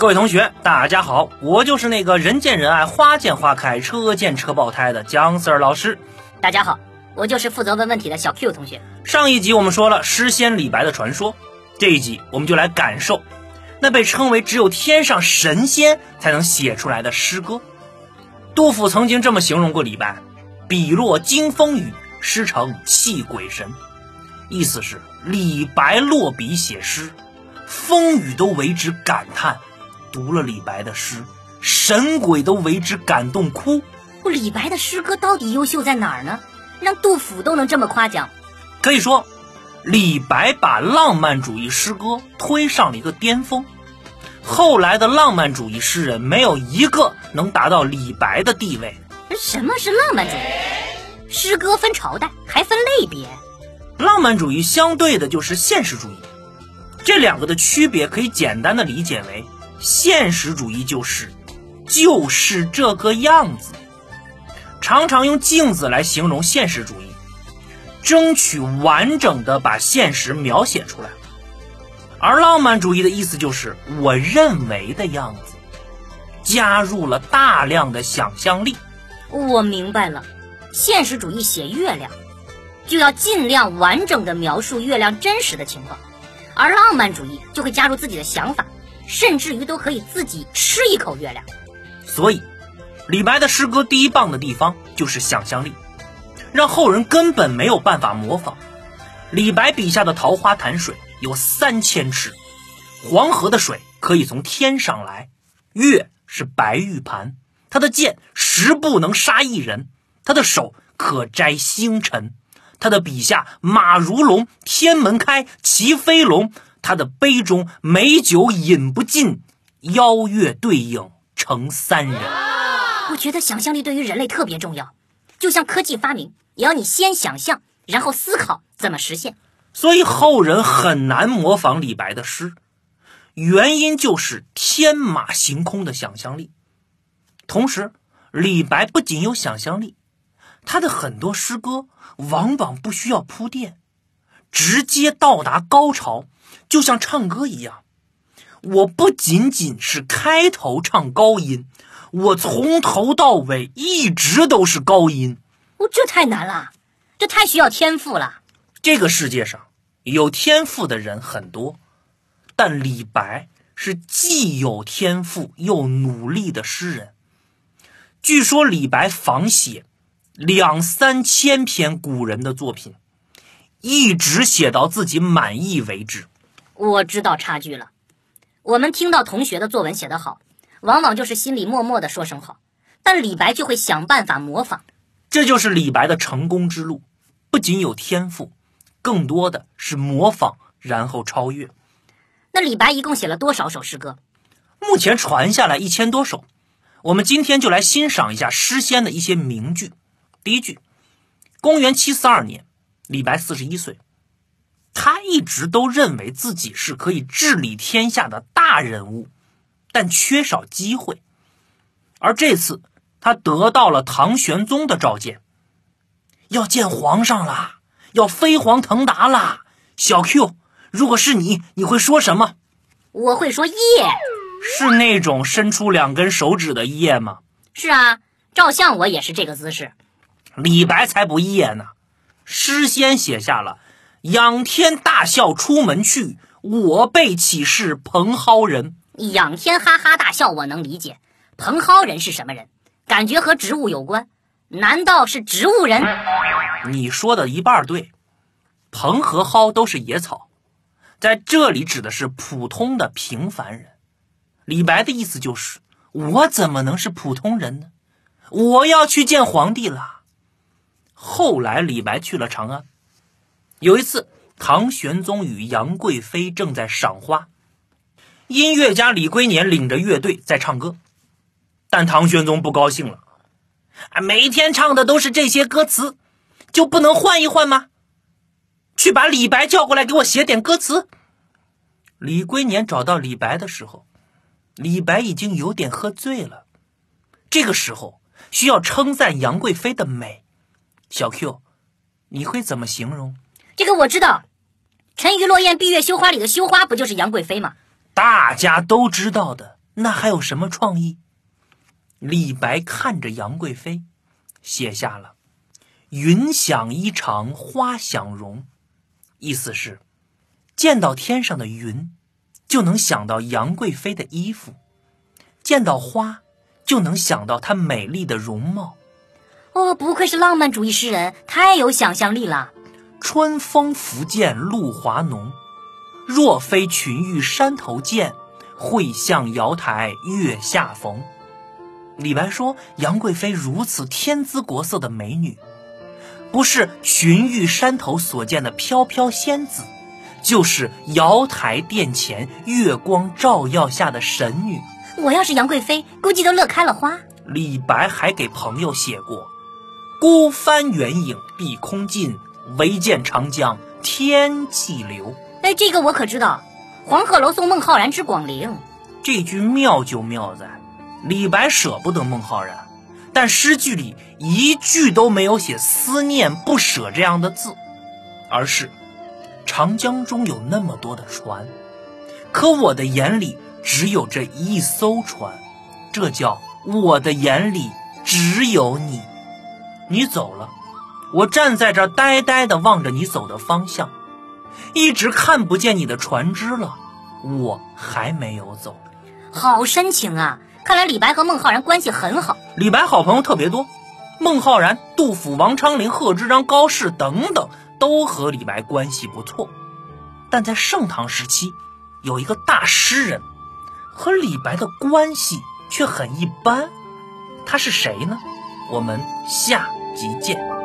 各位同学，大家好，我就是那个人见人爱、花见花开、车见车爆胎的姜 Sir 老师。大家好，我就是负责问问题的小 Q 同学。上一集我们说了诗仙李白的传说，这一集我们就来感受那被称为只有天上神仙才能写出来的诗歌。杜甫曾经这么形容过李白：“笔落惊风雨，诗成泣鬼神。”意思是李白落笔写诗，风雨都为之感叹。读了李白的诗，神鬼都为之感动哭。李白的诗歌到底优秀在哪儿呢？让杜甫都能这么夸奖。可以说，李白把浪漫主义诗歌推上了一个巅峰。后来的浪漫主义诗人没有一个能达到李白的地位。什么是浪漫主义？诗歌分朝代，还分类别。浪漫主义相对的就是现实主义。这两个的区别可以简单的理解为。现实主义就是，就是这个样子。常常用镜子来形容现实主义，争取完整的把现实描写出来。而浪漫主义的意思就是我认为的样子，加入了大量的想象力。我明白了，现实主义写月亮，就要尽量完整的描述月亮真实的情况，而浪漫主义就会加入自己的想法。甚至于都可以自己吃一口月亮，所以李白的诗歌第一棒的地方就是想象力，让后人根本没有办法模仿。李白笔下的桃花潭水有三千尺，黄河的水可以从天上来，月是白玉盘，他的剑十步能杀一人，他的手可摘星辰，他的笔下马如龙，天门开，骑飞龙。他的杯中美酒饮不尽，邀月对影成三人。我觉得想象力对于人类特别重要，就像科技发明，也要你先想象，然后思考怎么实现。所以后人很难模仿李白的诗，原因就是天马行空的想象力。同时，李白不仅有想象力，他的很多诗歌往往不需要铺垫，直接到达高潮。就像唱歌一样，我不仅仅是开头唱高音，我从头到尾一直都是高音。我，这太难了，这太需要天赋了。这个世界上有天赋的人很多，但李白是既有天赋又努力的诗人。据说李白仿写两三千篇古人的作品，一直写到自己满意为止。我知道差距了。我们听到同学的作文写得好，往往就是心里默默的说声好，但李白就会想办法模仿。这就是李白的成功之路，不仅有天赋，更多的是模仿，然后超越。那李白一共写了多少首诗歌？目前传下来一千多首。我们今天就来欣赏一下诗仙的一些名句。第一句：公元七四二年，李白四十一岁。他一直都认为自己是可以治理天下的大人物，但缺少机会。而这次，他得到了唐玄宗的召见，要见皇上啦，要飞黄腾达啦。小 Q，如果是你，你会说什么？我会说耶，是那种伸出两根手指的耶吗？是啊，照相我也是这个姿势。李白才不耶呢，诗仙写下了。仰天大笑出门去，我辈岂是蓬蒿人？仰天哈哈大笑，我能理解。蓬蒿人是什么人？感觉和植物有关？难道是植物人？你说的一半对。蓬和蒿都是野草，在这里指的是普通的平凡人。李白的意思就是：我怎么能是普通人呢？我要去见皇帝了。后来，李白去了长安。有一次，唐玄宗与杨贵妃正在赏花，音乐家李龟年领着乐队在唱歌，但唐玄宗不高兴了，啊每天唱的都是这些歌词，就不能换一换吗？去把李白叫过来，给我写点歌词。李龟年找到李白的时候，李白已经有点喝醉了。这个时候需要称赞杨贵妃的美，小 Q，你会怎么形容？这个我知道，“沉鱼落雁，闭月羞花”里的羞花不就是杨贵妃吗？大家都知道的，那还有什么创意？李白看着杨贵妃，写下了“云想衣裳花想容”，意思是见到天上的云，就能想到杨贵妃的衣服；见到花，就能想到她美丽的容貌。哦，不愧是浪漫主义诗人，太有想象力了。春风拂槛露华浓，若非群玉山头见，会向瑶台月下逢。李白说：“杨贵妃如此天姿国色的美女，不是群玉山头所见的飘飘仙子，就是瑶台殿前月光照耀下的神女。我要是杨贵妃，估计都乐开了花。”李白还给朋友写过：“孤帆远影碧空尽，唯见长江天际流。”哎，这个我可知道，《黄鹤楼送孟浩然之广陵》。这句妙就妙在。李白舍不得孟浩然，但诗句里一句都没有写思念不舍这样的字，而是长江中有那么多的船，可我的眼里只有这一艘船，这叫我的眼里只有你。你走了，我站在这呆呆的望着你走的方向，一直看不见你的船只了。我还没有走，好深情啊！看来李白和孟浩然关系很好。李白好朋友特别多，孟浩然、杜甫、王昌龄、贺知章、高适等等都和李白关系不错。但在盛唐时期，有一个大诗人和李白的关系却很一般。他是谁呢？我们下集见。